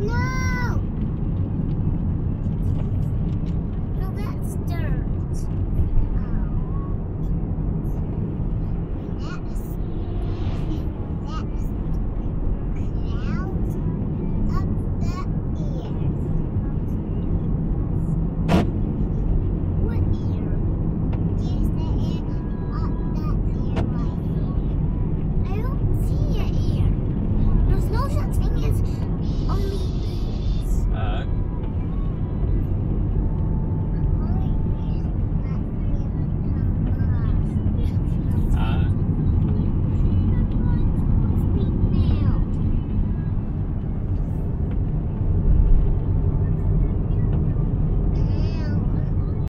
no